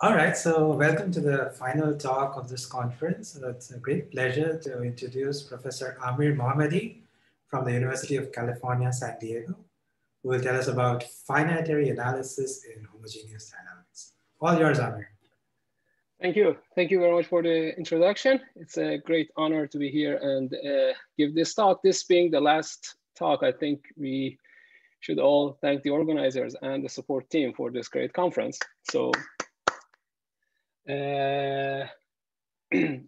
All right, so welcome to the final talk of this conference. It's a great pleasure to introduce Professor Amir Mohammadi from the University of California, San Diego, who will tell us about finitary analysis in homogeneous dynamics. All yours, Amir. Thank you. Thank you very much for the introduction. It's a great honor to be here and uh, give this talk. This being the last talk, I think we should all thank the organizers and the support team for this great conference. So uh,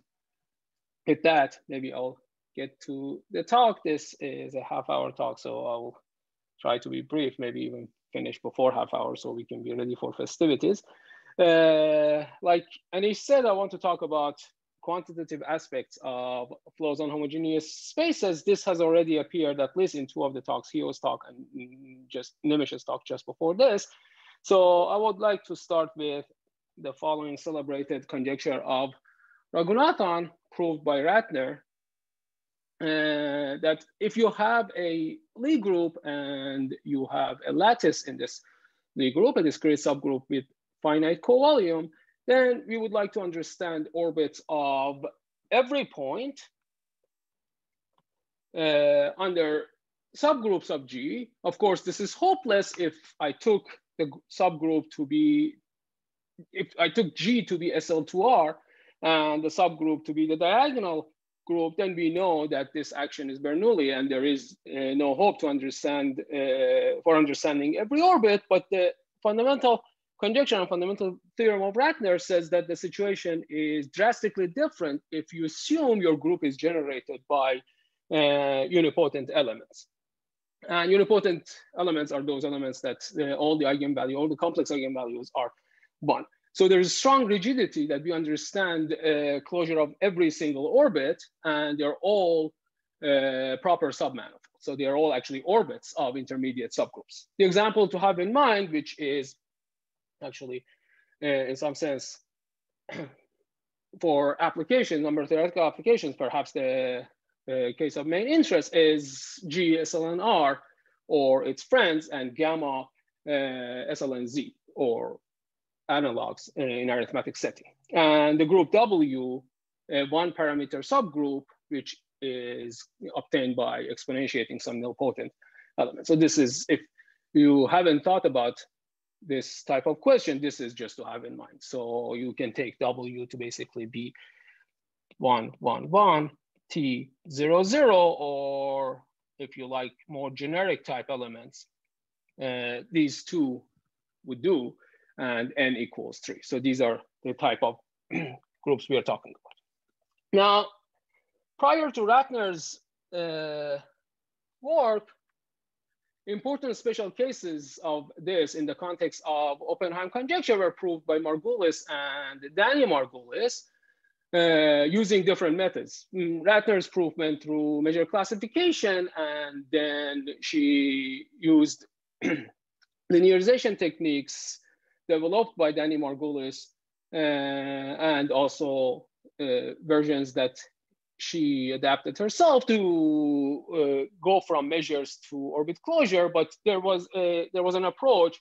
with that, maybe I'll get to the talk. This is a half hour talk, so I'll try to be brief, maybe even finish before half hour so we can be ready for festivities. Uh, like Anish said, I want to talk about quantitative aspects of flows on homogeneous spaces. This has already appeared at least in two of the talks, Hee Oh's talk and just Nimish's talk just before this. So I would like to start with the following celebrated conjecture of Raghunathan proved by Ratner uh, that if you have a Lie group and you have a lattice in this Lie group, a discrete subgroup with finite co-volume, then we would like to understand orbits of every point uh, under subgroups of G. Of course, this is hopeless if I took the subgroup to be, if I took G to be SL2R and the subgroup to be the diagonal group, then we know that this action is Bernoulli and there is uh, no hope to understand, uh, for understanding every orbit, but the fundamental conjecture and fundamental theorem of Ratner says that the situation is drastically different if you assume your group is generated by uh, unipotent elements. And unipotent elements are those elements that uh, all the eigenvalue, all the complex eigenvalues are one. So there's strong rigidity that we understand uh, closure of every single orbit, and they're all uh, proper submanifolds. So they are all actually orbits of intermediate subgroups. The example to have in mind, which is actually, uh, in some sense, for application, number theoretical applications, perhaps the uh, case of main interest is G, SLN or its friends and gamma uh, SLNZ or analogs in arithmetic setting. And the group W, a one parameter subgroup, which is obtained by exponentiating some nilpotent element. So this is, if you haven't thought about this type of question, this is just to have in mind. So you can take W to basically be one, one, one, T zero, zero, or if you like more generic type elements, uh, these two would do, and N equals three. So these are the type of groups we are talking about. Now, prior to Ratner's uh, work, important special cases of this in the context of Oppenheim conjecture were proved by Margulis and Dani Margulis uh, using different methods. Mm, Ratner's proof went through measure classification and then she used linearization techniques developed by Dani Margulis uh, and also uh, versions that she adapted herself to uh, go from measures to orbit closure, but there was a, there was an approach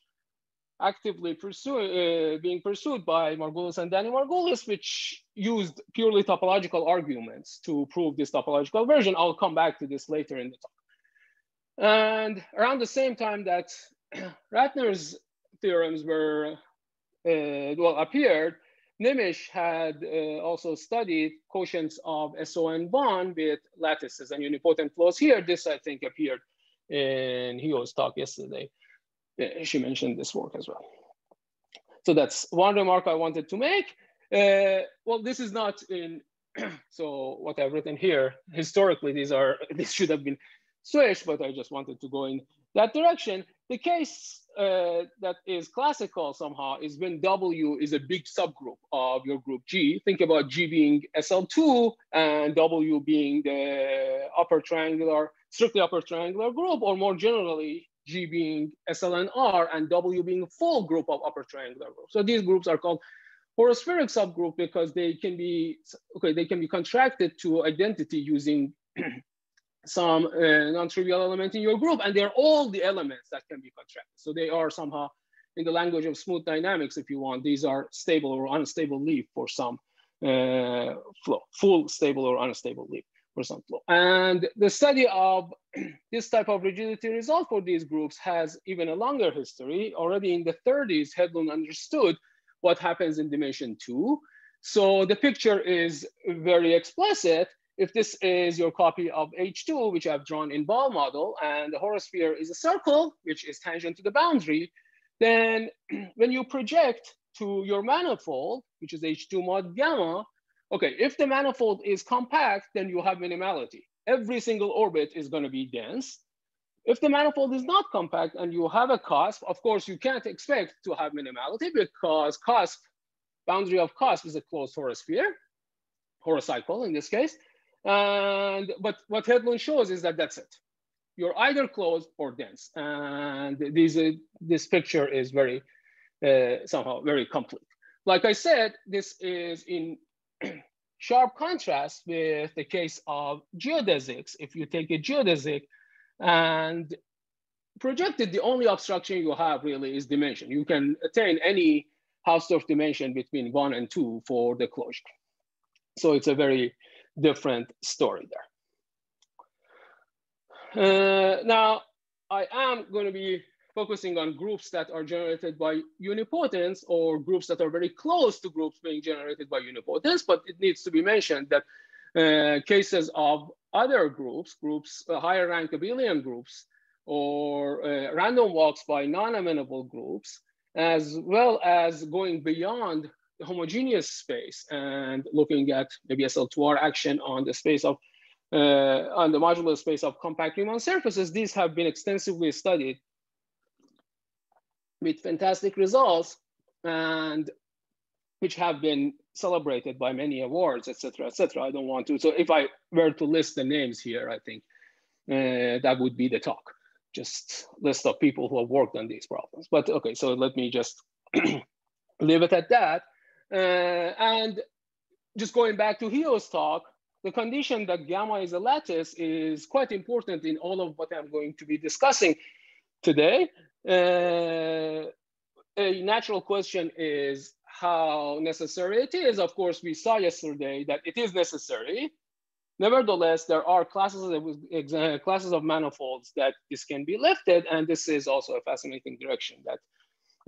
actively pursuing uh, being pursued by Margulis and Dani Margulis, which used purely topological arguments to prove this topological version. I'll come back to this later in the talk. And around the same time that Ratner's theorems were uh, well appeared, Nimish had uh, also studied quotients of SON1 with lattices and unipotent flows here. This, I think, appeared in Hee Oh's talk yesterday. Uh, she mentioned this work as well. So that's one remark I wanted to make. Uh, well, this is not in, so what I've written here, historically, these are, this should have been switched, but I just wanted to go in that direction. The case uh, that is classical somehow is when W is a big subgroup of your group G. Think about G being SL2 and W being the upper triangular, strictly upper triangular group, or more generally, G being SLNR and W being full group of upper triangular groups. So these groups are called horospheric subgroup because they can be, okay, they can be contracted to identity using some uh, non-trivial element in your group, and they're all the elements that can be contracted. So they are somehow in the language of smooth dynamics, if you want, these are stable or unstable leaf for some uh, flow, full stable or unstable leaf for some flow. And the study of this type of rigidity result for these groups has even a longer history. Already in the 30s, Hedlund understood what happens in dimension two. So the picture is very explicit. If this is your copy of H2, which I've drawn in ball model, and the horosphere is a circle, which is tangent to the boundary, then when you project to your manifold, which is H2 mod gamma, okay, if the manifold is compact, then you have minimality. Every single orbit is gonna be dense. If the manifold is not compact and you have a cusp, of course, you can't expect to have minimality because cusp, boundary of cusp is a closed horosphere, horocycle in this case. And but what Hedlund shows is that that's it. You're either closed or dense. And this, uh, this picture is very, uh, somehow very complete. Like I said, this is in sharp contrast with the case of geodesics. If you take a geodesic and projected, the only obstruction you have really is dimension. You can attain any Hausdorff dimension between one and two for the closure. So it's a very different story there. Uh, now, I am going to be focusing on groups that are generated by unipotence or groups that are very close to groups being generated by unipotence, but it needs to be mentioned that uh, cases of other groups, groups, uh, higher rank abelian groups, or uh, random walks by non-amenable groups, as well as going beyond the homogeneous space and looking at maybe SL2R action on the space of uh, on the moduli space of compact Riemann surfaces, these have been extensively studied with fantastic results and which have been celebrated by many awards, etc., etc. I don't want to. So if I were to list the names here, I think uh, that would be the talk. Just list of people who have worked on these problems. But okay, so let me just leave it at that. Uh, and just going back to Hee Oh's talk, the condition that gamma is a lattice is quite important in all of what I'm going to be discussing today. Uh, a natural question is how necessary it is. Of course, we saw yesterday that it is necessary. Nevertheless, there are classes of, classes of manifolds that this can be lifted, and this is also a fascinating direction that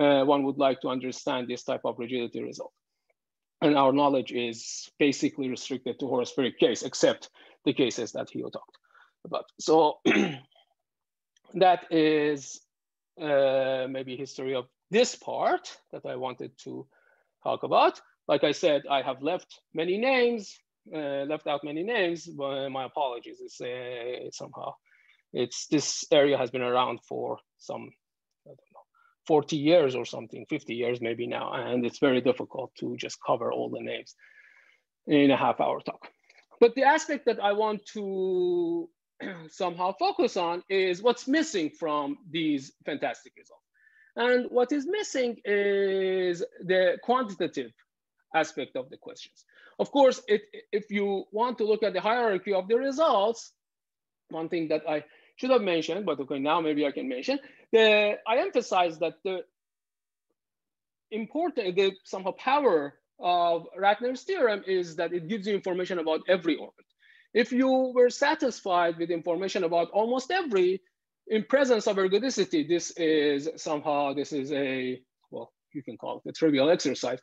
uh, one would like to understand this type of rigidity result. And our knowledge is basically restricted to horospheric case, except the cases that he talked about. So that is uh, maybe history of this part that I wanted to talk about. Like I said, I have left many names, uh, left out many names, but my apologies. It's uh, somehow, it's this area has been around for some, 40 years or something, 50 years maybe now, and it's very difficult to just cover all the names in a half hour talk. But the aspect that I want to somehow focus on is what's missing from these fantastic results. And what is missing is the quantitative aspect of the questions. Of course, it, if you want to look at the hierarchy of the results, one thing that I should have mentioned, but okay, now maybe I can mention, the, I emphasize that the important, the somehow power of Ratner's theorem is that it gives you information about every orbit. If you were satisfied with information about almost every, in presence of ergodicity, this is somehow, this is a, well, you can call it a trivial exercise,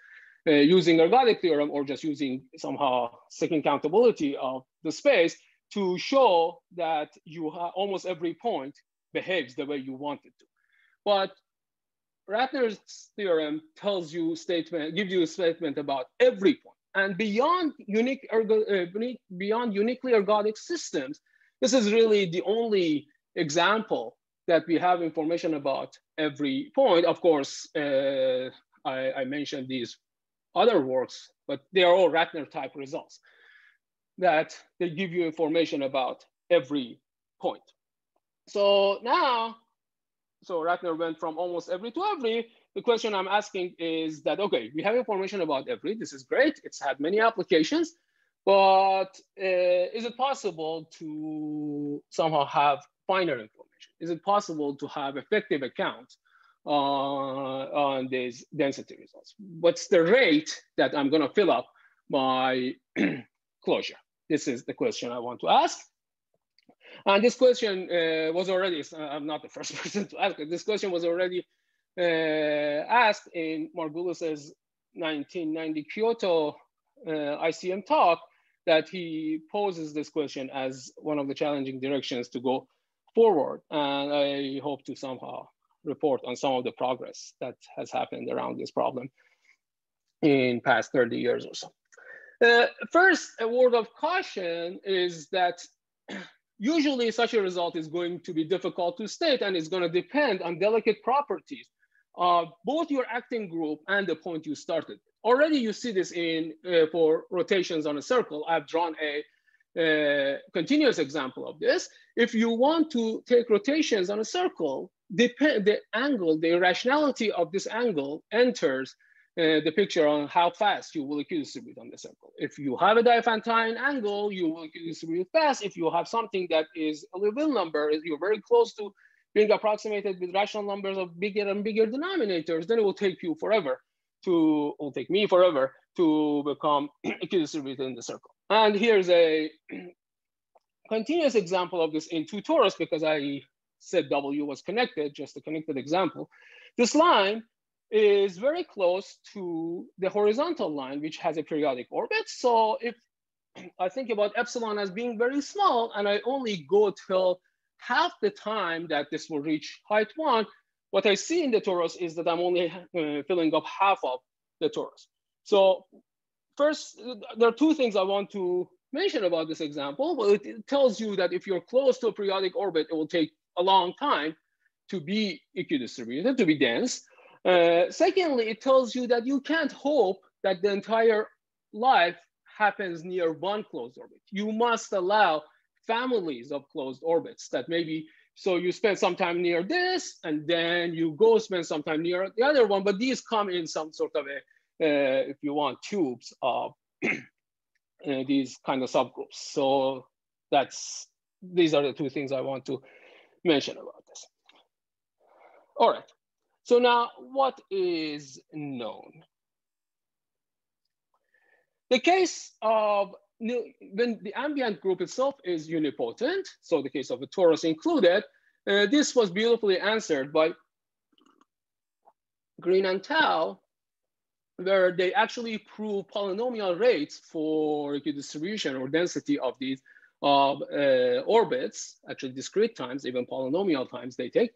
uh, using ergodic theorem or just using somehow second countability of the space to show that you have almost every point behaves the way you want it to. But Ratner's theorem tells you statement, gives you a statement about every point. point and beyond unique ergo, uh, beyond uniquely ergodic systems, this is really the only example that we have information about every point. Of course, uh, I, I, mentioned these other works, but they are all Ratner type results that they give you information about every point. So now, so Ratner went from almost every to every, the question I'm asking is that, okay, we have information about every, this is great, it's had many applications, but uh, is it possible to somehow have finer information? Is it possible to have effective accounts on these density results. What's the rate that I'm gonna fill up my closure? This is the question I want to ask. And this question uh, was already, I'm not the first person to ask it, this question was already uh, asked in Margulis's 1990 Kyoto uh, ICM talk that he poses this question as one of the challenging directions to go forward. And I hope to somehow report on some of the progress that has happened around this problem in past 30 years or so. Uh, first, a word of caution is that usually such a result is going to be difficult to state and it's going to depend on delicate properties of both your acting group and the point you started. Already you see this in uh, for rotations on a circle. I've drawn a uh, continuous example of this. If you want to take rotations on a circle, depend the angle, the irrationality of this angle enters uh, the picture on how fast you will equidistribute on the circle. If you have a Diophantine angle, you will equidistribute fast. If you have something that is a Liouville number, you're very close to being approximated with rational numbers of bigger and bigger denominators, then it will take you forever to, will take me forever to become equidistributed in the circle. And here's a continuous example of this in two torus because I said W was connected, just a connected example. This line is very close to the horizontal line, which has a periodic orbit. So if I think about epsilon as being very small and I only go till half the time that this will reach height one, what I see in the torus is that I'm only uh, filling up half of the torus. So first, there are two things I want to mention about this example. Well, it, it tells you that if you're close to a periodic orbit, it will take a long time to be equidistributed, to be dense. Uh, secondly, it tells you that you can't hope that the entire life happens near one closed orbit. You must allow families of closed orbits that maybe, so you spend some time near this and then you go spend some time near the other one, but these come in some sort of a, uh, if you want, tubes of uh, these kind of subgroups. So that's, these are the two things I want to mention about this. All right, so now what is known? The case of when the ambient group itself is unipotent, so the case of the torus included, uh, this was beautifully answered by Green and Tao, where they actually prove polynomial rates for the distribution or density of these uh, orbits, actually discrete times, even polynomial times they take.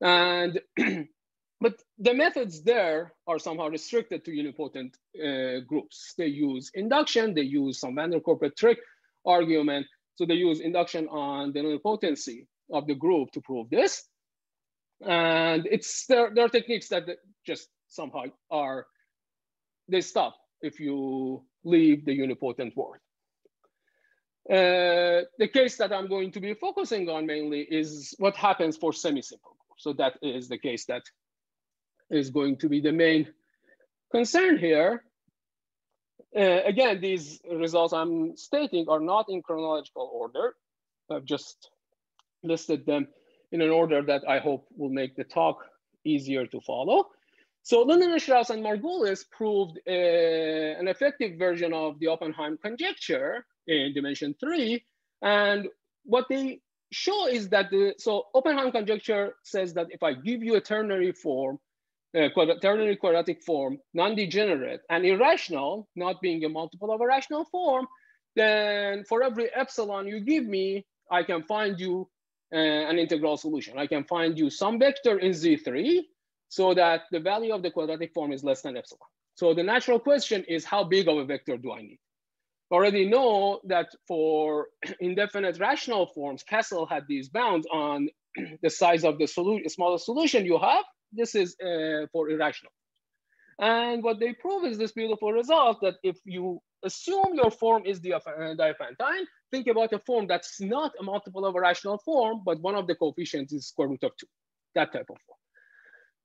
And but the methods there are somehow restricted to unipotent uh, groups. They use induction, they use some van der trick argument. So they use induction on the nilpotency of the group to prove this. And it's there, there are techniques that just somehow are, they stop if you leave the unipotent word. Uh, the case that I'm going to be focusing on mainly is what happens for semi-simple groups. So that is the case that is going to be the main concern here. Uh, again, these results I'm stating are not in chronological order. I've just listed them in an order that I hope will make the talk easier to follow. So Lindenstrauss and Margulis proved uh, an effective version of the Oppenheim conjecture in dimension three. And what they show is that the, so Oppenheim conjecture says that if I give you a ternary form, uh, ternary quadratic form, non-degenerate and irrational, not being a multiple of a rational form, then for every epsilon you give me, I can find you uh, an integral solution. I can find you some vector in Z3 so that the value of the quadratic form is less than epsilon. So the natural question is how big of a vector do I need? already know that for indefinite rational forms, Cassels had these bounds on the size of the solution, smallest solution you have. This is uh, for irrational. And what they prove is this beautiful result that if you assume your form is the uh, Diophantine, think about a form that's not a multiple of a rational form, but one of the coefficients is square root of two, that type of form.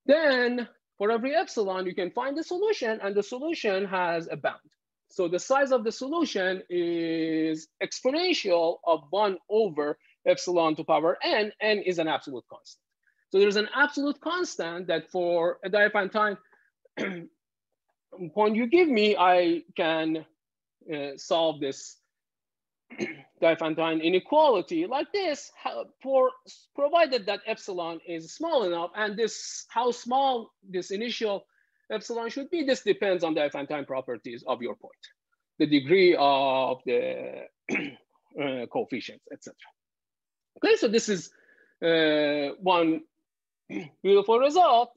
Then for every epsilon, you can find the solution and the solution has a bound. So the size of the solution is exponential of one over epsilon to power n, n is an absolute constant. So there's an absolute constant that for a Diophantine point you give me, I can uh, solve this Diophantine inequality like this for provided that epsilon is small enough and this how small this initial epsilon should be this depends on the Diophantine properties of your point the degree of the uh, coefficients etc okay so this is uh, one beautiful result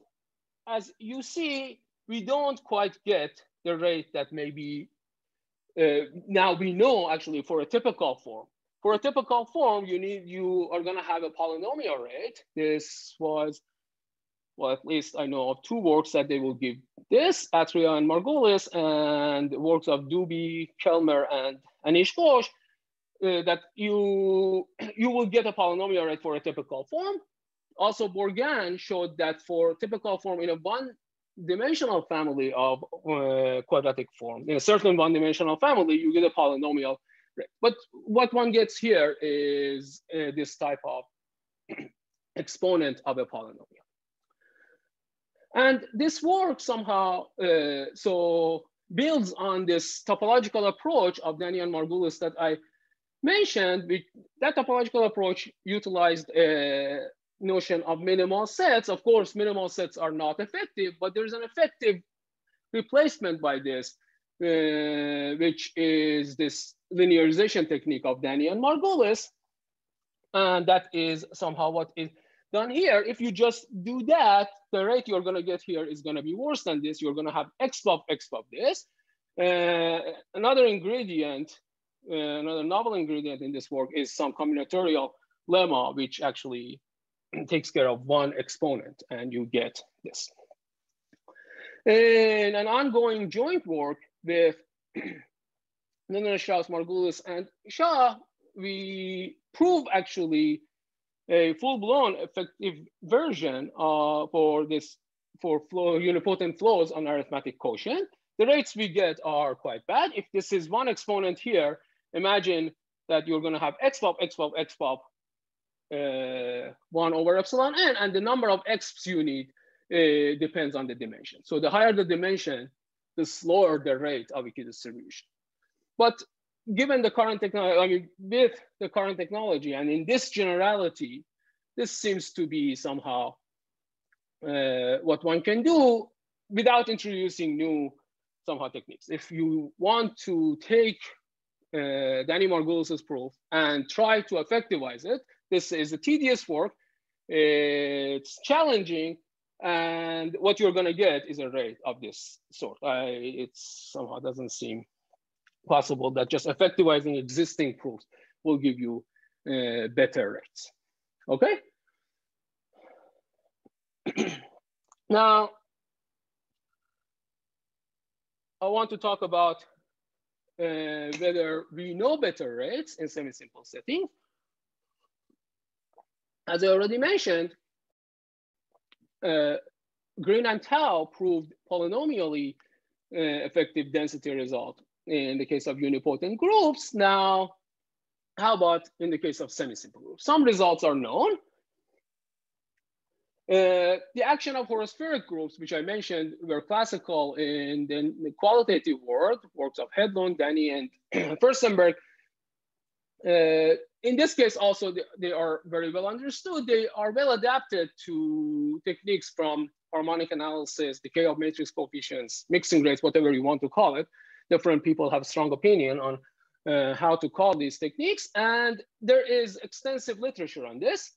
as you see we don't quite get the rate that maybe uh, now we know actually for a typical form. For a typical form, you need you are gonna have a polynomial rate. This was, well, at least I know of two works that they will give this, Athreya and Margulis, and works of Dubi, Kelmer, and Anish Ghosh, uh, that you, you will get a polynomial rate for a typical form. Also, Bourgain showed that for typical form in a one dimensional family of uh, quadratic form. In a certain one dimensional family, you get a polynomial. But what one gets here is uh, this type of exponent of a polynomial. And this work somehow, uh, so builds on this topological approach of Dani and Margulis that I mentioned. That topological approach utilized a notion of minimal sets. Of course, minimal sets are not effective, but there's an effective replacement by this, uh, which is this linearization technique of Dani and Margulis. And that is somehow what is done here. If you just do that, the rate you're gonna get here is gonna be worse than this. You're gonna have x pub, x pub this. Uh, another ingredient, uh, another novel ingredient in this work is some combinatorial lemma, which actually takes care of one exponent and you get this. In an ongoing joint work with Lindenstrauss, Margulis, and Shah, we prove actually a full-blown effective version uh, for this for flow, unipotent flows on arithmetic quotient. The rates we get are quite bad. If this is one exponent here, imagine that you're gonna have x pop, x pop, x pop uh, 1 over epsilon n, and the number of exps you need uh, depends on the dimension. So the higher the dimension, the slower the rate of equidistribution. But given the current technology, I mean, with the current technology and in this generality, this seems to be somehow uh, what one can do without introducing new somehow techniques. If you want to take uh, Dani Margulis's proof and try to effectivize it, this is a tedious work. It's challenging. And what you're going to get is a rate of this sort. It somehow doesn't seem possible that just effectivizing existing proofs will give you uh, better rates. Okay? now, I want to talk about uh, whether we know better rates in semi-simple settings as I already mentioned, uh, Green and Tao proved polynomially uh, effective density result in the case of unipotent groups. Now, how about in the case of semi-simple groups? Some results are known. Uh, the action of horospheric groups, which I mentioned, were classical in the, qualitative world, works of Hedlund, Dani, and Furstenberg. Uh, in this case, also, they, they, are very well understood. They are well adapted to techniques from harmonic analysis, decay of matrix coefficients, mixing rates, whatever you want to call it. Different people have strong opinion on uh, how to call these techniques. And there is extensive literature on this.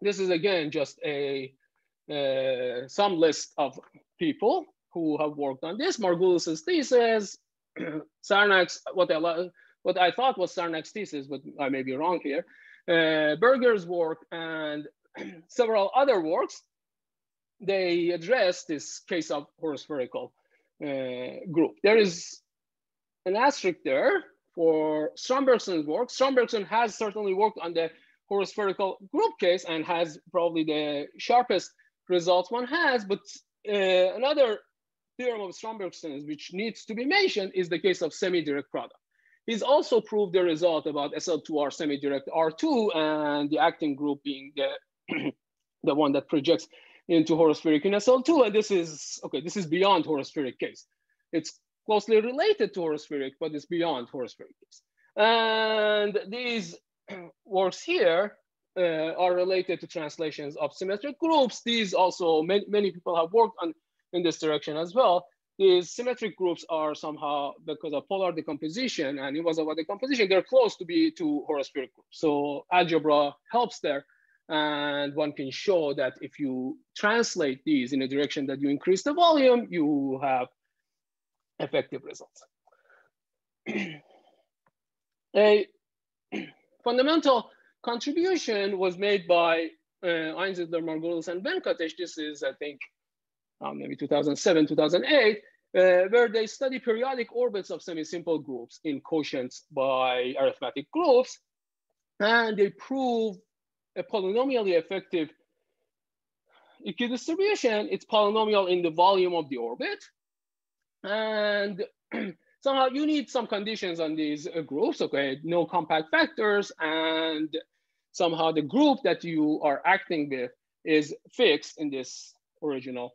This is, again, just a uh, some list of people who have worked on this. Margulis's thesis, Sarnak's, what they what I thought was Sarnak's thesis, but I may be wrong here, uh, Berger's work and several other works, they address this case of horospherical uh, group. There is an asterisk there for Strömbergsson's work. Strömbergsson has certainly worked on the horospherical group case and has probably the sharpest results one has, but uh, another theorem of Strömbergsson's which needs to be mentioned is the case of semi-direct product. He's also proved the result about SL2R semi-direct R2 and the acting group being the, the one that projects into horospheric in SL2. And this is, okay, this is beyond horospheric case. It's closely related to horospheric, but it's beyond horospheric case. And these works here uh, are related to translations of symmetric groups. These also, many, many people have worked on in this direction as well. These symmetric groups are somehow, because of polar decomposition, and Iwasawa decomposition, they're close to be to horospheric groups. So algebra helps there. And one can show that if you translate these in a direction that you increase the volume, you have effective results. a fundamental contribution was made by uh, Einsiedler, Margulis, and Venkatesh. This is, I think, um, maybe 2007, 2008, uh, where they study periodic orbits of semi-simple groups in quotients by arithmetic groups. And they prove a polynomially effective equidistribution. It's polynomial in the volume of the orbit. And somehow you need some conditions on these uh, groups, okay? No compact factors and somehow the group that you are acting with is fixed in this original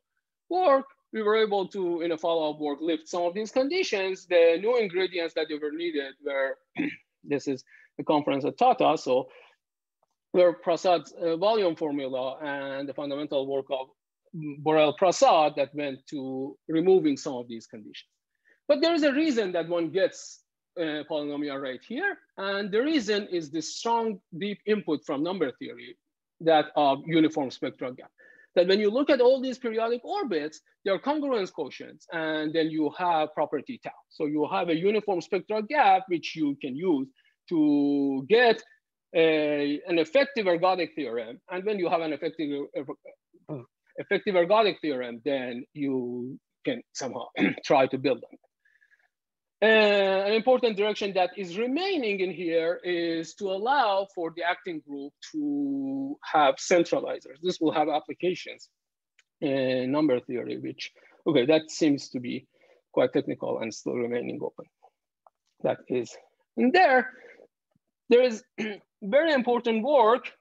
work. We were able to, in a follow-up work, lift some of these conditions. The new ingredients that were needed were, this is the conference that Tata, so were Prasad's uh, volume formula and the fundamental work of Borel Prasad that went to removing some of these conditions. But there is a reason that one gets a polynomial rate here. And the reason is this strong, deep input from number theory that of uniform spectral gap. That when you look at all these periodic orbits, there are congruence quotients, and then you have property tau. So you have a uniform spectral gap, which you can use to get a, an effective ergodic theorem. And when you have an effective, effective ergodic theorem, then you can somehow try to build them. Uh, an important direction that is remaining in here is to allow for the acting group to have centralizers. This will have applications in number theory, which, okay, that seems to be quite technical and still remaining open. That is in there. There is very important work,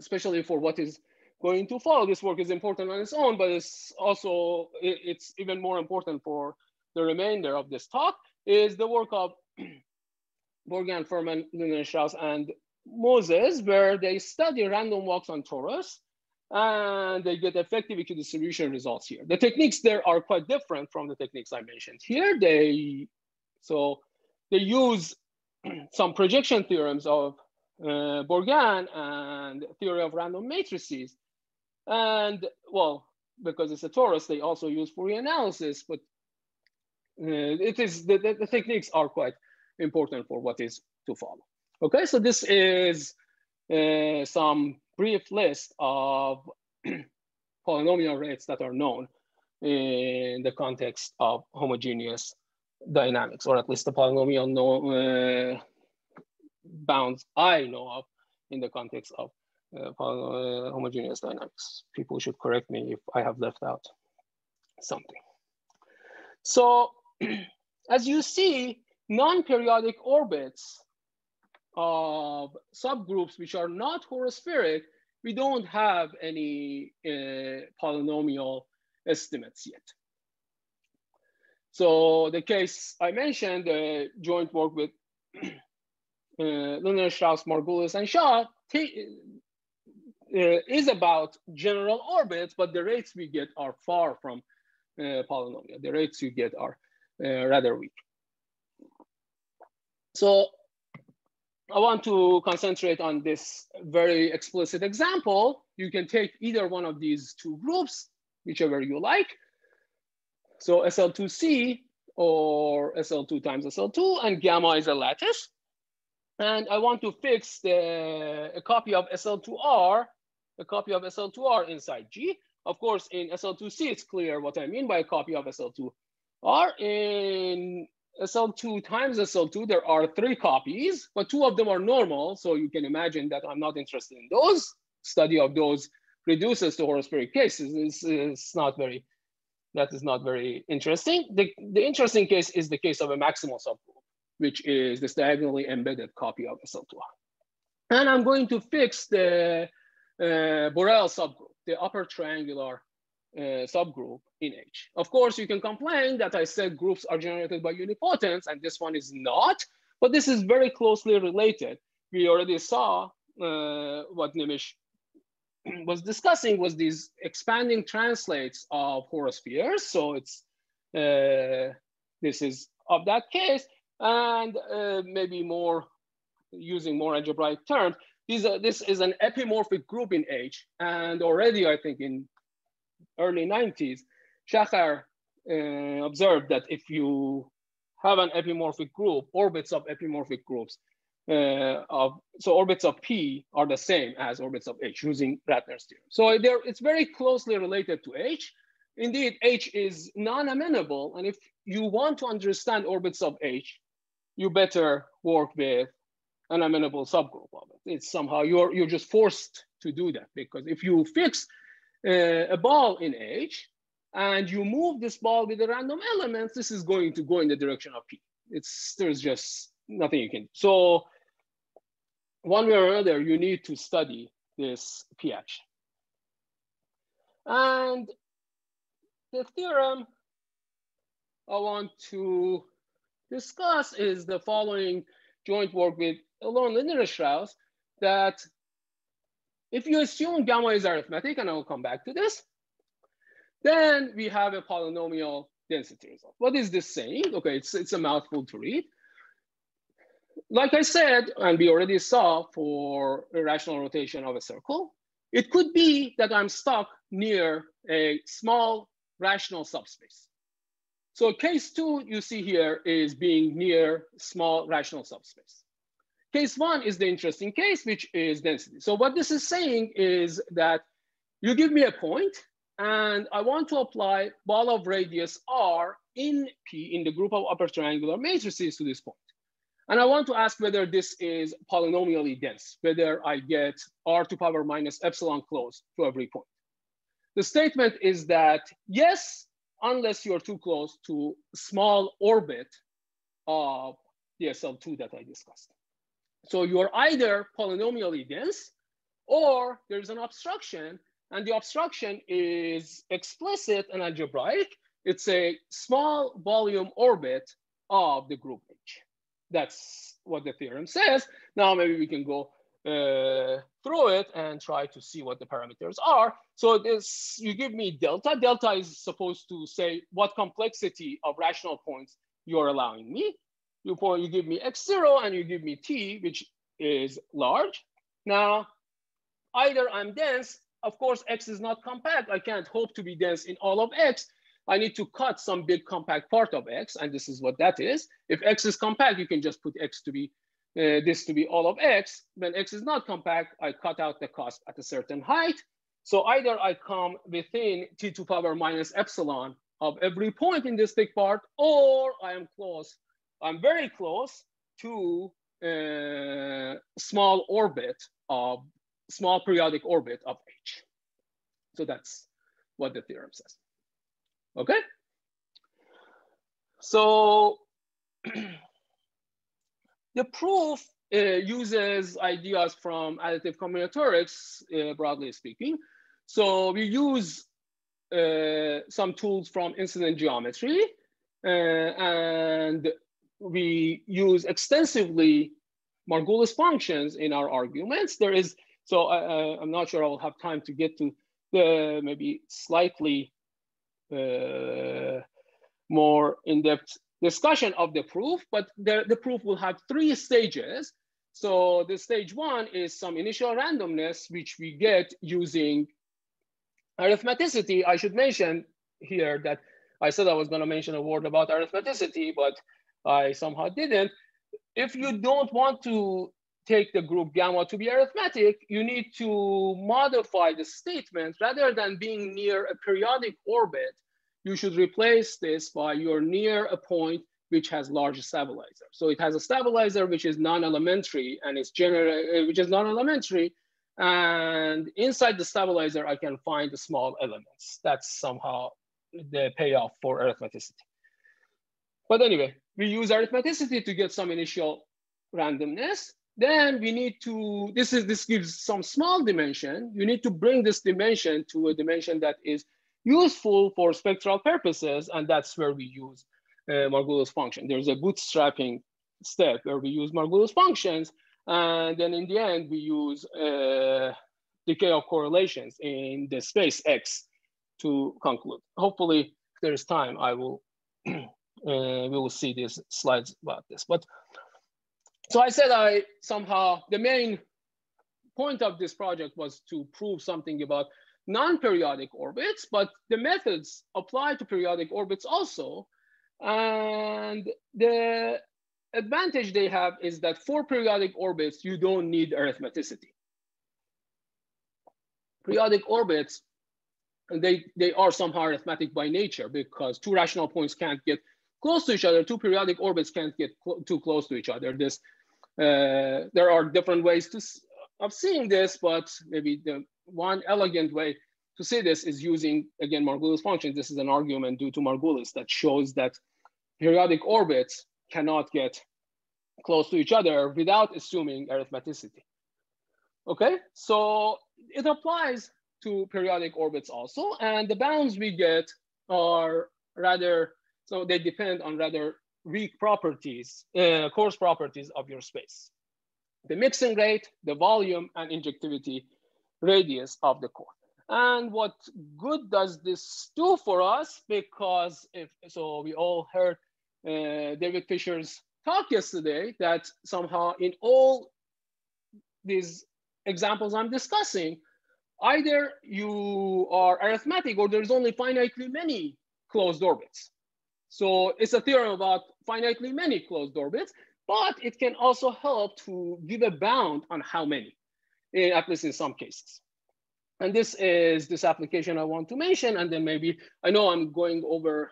especially for what is going to follow. This work is important on its own, but it's also, it's even more important for the remainder of this talk is the work of Bourgain, Furman, Lindenstrauss, and Mozes, where they study random walks on torus and they get effective equidistribution results here. The techniques there are quite different from the techniques I mentioned here. They, so they use some projection theorems of uh, Bourgain and theory of random matrices. And well, because it's a torus, they also use Fourier analysis, but uh, it is the, the, the, techniques are quite important for what is to follow. Okay, so this is uh, some brief list of polynomial rates that are known in the context of homogeneous dynamics, or at least the polynomial no, uh, bounds I know of in the context of uh, uh homogeneous dynamics. People should correct me if I have left out something. So as you see, non-periodic orbits of subgroups which are not horospheric, we don't have any uh, polynomial estimates yet. So the case I mentioned, the joint work with uh, Lindenstrauss, Margulis, and Shah uh, is about general orbits, but the rates we get are far from uh, polynomial. The rates you get are uh, rather weak. So I want to concentrate on this very explicit example. You can take either one of these two groups, whichever you like. So SL2C or SL2 times SL2 and gamma is a lattice. And I want to fix the, a copy of SL2R, a copy of SL2R inside G. Of course, in SL2C, it's clear what I mean by a copy of SL2R. in SL2 times SL2, there are three copies, but two of them are normal. So you can imagine that I'm not interested in those. Study of those reduces to horospheric cases is, is not very, that is not very interesting. The, the interesting case is the case of a maximal subgroup, which is this diagonally embedded copy of SL2. And I'm going to fix the uh, Borel subgroup, the upper triangular uh, subgroup in H. Of course, you can complain that I said groups are generated by unipotents, and this one is not, but this is very closely related. We already saw uh, what Nimish was discussing was these expanding translates of horospheres. So it's uh, this is of that case, and uh, maybe more using more algebraic terms. These are, this is an epimorphic group in H, and already I think in early 90s, Shachar uh, observed that if you have an epimorphic group, orbits of epimorphic groups, uh, of so orbits of P are the same as orbits of H using Ratner's theorem. So there, it's very closely related to H. Indeed, H is non-amenable, and if you want to understand orbits of H, you better work with an amenable subgroup of it. It's somehow you're you're just forced to do that because if you fix uh, a ball in H and you move this ball with the random elements, this is going to go in the direction of P. It's there's just nothing you can do. So one way or another, you need to study this P action. And the theorem I want to discuss is the following joint work with Elon Lindenstrauss that if you assume gamma is arithmetic, and I will come back to this, then we have a polynomial density result. What is this saying? Okay, it's, it's a mouthful to read. Like I said, and we already saw for irrational rotation of a circle, it could be that I'm stuck near a small rational subspace. So case two you see here is being near small rational subspace. Case one is the interesting case, which is density. So what this is saying is that you give me a point and I want to apply ball of radius R in P in the group of upper triangular matrices to this point. And I want to ask whether this is polynomially dense, whether I get R to power minus epsilon close to every point. The statement is that yes, unless you're too close to small orbit of the SL2 that I discussed. So you're either polynomially dense or there's an obstruction and the obstruction is explicit and algebraic. It's a small volume orbit of the group H. That's what the theorem says. Now maybe we can go uh, through it and try to see what the parameters are. So this, you give me delta. Delta is supposed to say what complexity of rational points you're allowing me you, point, you give me x0 and you give me t, which is large. Now, either I'm dense, of course, x is not compact. I can't hope to be dense in all of x. I need to cut some big compact part of x, and this is what that is. If x is compact, you can just put x to be, uh, this to be all of x. When x is not compact, I cut out the cost at a certain height. So either I come within t to power minus epsilon of every point in this big part, or I am close I'm very close to a small orbit of small periodic orbit of H. So that's what the theorem says. Okay. So the proof uh, uses ideas from additive combinatorics, uh, broadly speaking. So we use uh, some tools from incidence geometry uh, and we use extensively Margulis functions in our arguments. There is, so uh, I'm not sure I'll have time to get to the maybe slightly uh, more in-depth discussion of the proof, but the, the proof will have three stages. So the stage one is some initial randomness, which we get using arithmeticity. I should mention here that I said I was gonna mention a word about arithmeticity, but I somehow didn't. If you don't want to take the group gamma to be arithmetic, you need to modify the statement rather than being near a periodic orbit. You should replace this by you're near a point which has large stabilizer. So it has a stabilizer which is non-elementary and it's general, uh, which is non-elementary. And inside the stabilizer, I can find the small elements. That's somehow the payoff for arithmeticity. But anyway, we use arithmeticity to get some initial randomness. then we need to, this is this gives some small dimension. You need to bring this dimension to a dimension that is useful for spectral purposes, and that's where we use uh, Margulis function. There's a bootstrapping step where we use Margulis functions, and then in the end, we use uh, decay of correlations in the space X to conclude. Hopefully, if there is time, I will, uh, we will see these slides about this. But so I said I somehow, the main point of this project was to prove something about non-periodic orbits, but the methods apply to periodic orbits also. And the advantage they have is that for periodic orbits, you don't need arithmeticity. Periodic orbits, they, they are somehow arithmetic by nature because two rational points can't get close to each other. Two periodic orbits can't get cl too close to each other. This, uh, there are different ways to, of seeing this, but maybe the one elegant way to see this is using, again, Margulis function. This is an argument due to Margulis that shows that periodic orbits cannot get close to each other without assuming arithmeticity. Okay, so it applies to periodic orbits also, and the bounds we get are rather, so they depend on rather weak properties, uh, coarse properties of your space. The mixing rate, the volume, and injectivity radius of the core. And what good does this do for us? Because if, so we all heard uh, David Fisher's talk yesterday that somehow in all these examples I'm discussing, either you are arithmetic or there's only finitely many closed orbits. So it's a theorem about finitely many closed orbits, but it can also help to give a bound on how many, eh, at least in some cases. And this is this application I want to mention. And then maybe, I know I'm going over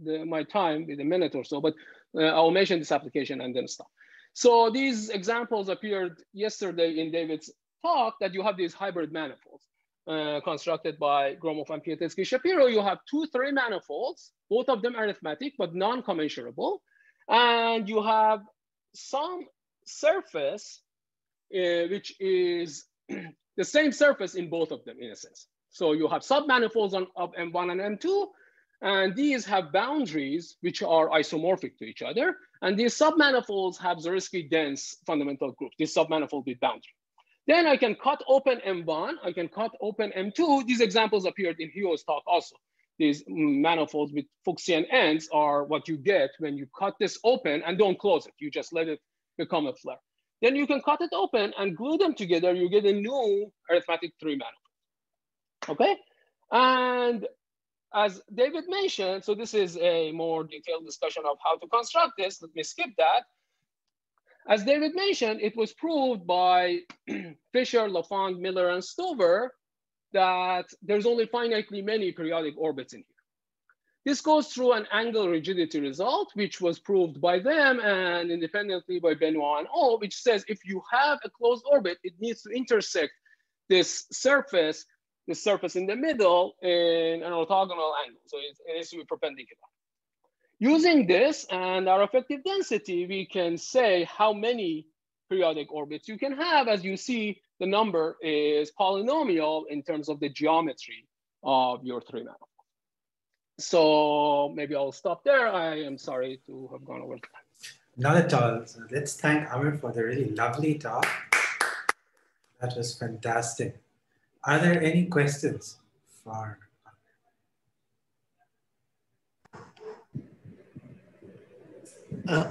the, my time with a minute or so, but uh, I'll mention this application and then stop. So these examples appeared yesterday in David's talk that you have these hybrid manifolds uh, constructed by Gromov and Piatetski-Shapiro. You have two three manifolds, both of them arithmetic, but non-commensurable. And you have some surface, uh, which is the same surface in both of them in a sense. So you have submanifolds on, of M1 and M2, and these have boundaries which are isomorphic to each other. And these submanifolds have Zariski dense fundamental groups, this submanifold with boundary. Then I can cut open M1, I can cut open M2. These examples appeared in Hee Oh's talk also. These manifolds with Fuchsian ends are what you get when you cut this open and don't close it. You just let it become a flare. Then you can cut it open and glue them together. You get a new arithmetic three manifold. Okay, and as David mentioned, so this is a more detailed discussion of how to construct this. Let me skip that. As David mentioned, it was proved by Fisher, Lafont, Miller, and Stover that there's only finitely many periodic orbits in here. This goes through an angle rigidity result, which was proved by them and independently by Benoist and all, which says if you have a closed orbit, it needs to intersect this surface, the surface in the middle in an orthogonal angle. So it, it needs to be perpendicular. Using this and our effective density, we can say how many periodic orbits you can have. As you see, the number is polynomial in terms of the geometry of your three manifold. So maybe I'll stop there. I am sorry to have gone over time. Not at all. So let's thank Amir for the really lovely talk. That was fantastic. Are there any questions for uh,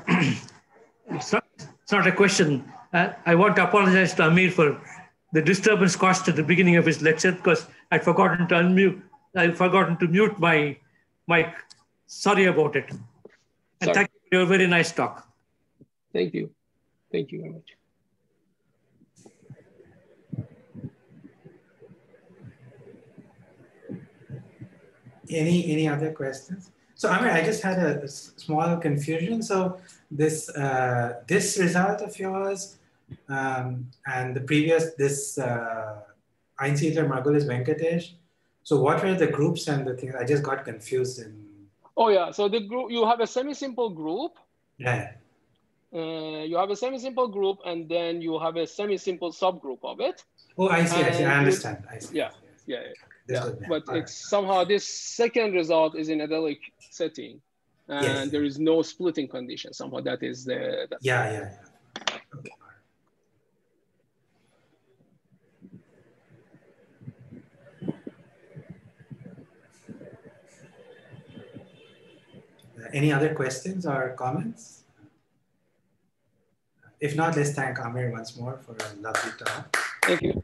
it's, not, it's not a question. Uh, I want to apologize to Amir for the disturbance caused at the beginning of his lecture because I'd forgotten to unmute. I'd forgotten to mute my Mike, sorry about it. And sorry. thank you for your very nice talk. Thank you. Thank you very much. Any any other questions? So I mean, I just had a, small confusion. So this uh, this result of yours um, and the previous this uh, Einsiedler Margulis Venkatesh so what were the groups and the things? I just got confused in. Oh yeah, so the group you have a semi-simple group. Yeah. uh, you have a semi-simple group and then you have a semi-simple subgroup of it. Oh, I see, I see, I understand, I see. Yeah, yeah, This yeah. was- But all right. it's somehow this second result is in adelic setting, and Yes. there is no splitting condition. Somehow that is the that's Yeah, yeah, yeah. Okay. Uh, Any other questions or comments? If not, let's thank Amir once more for a lovely talk. Thank you.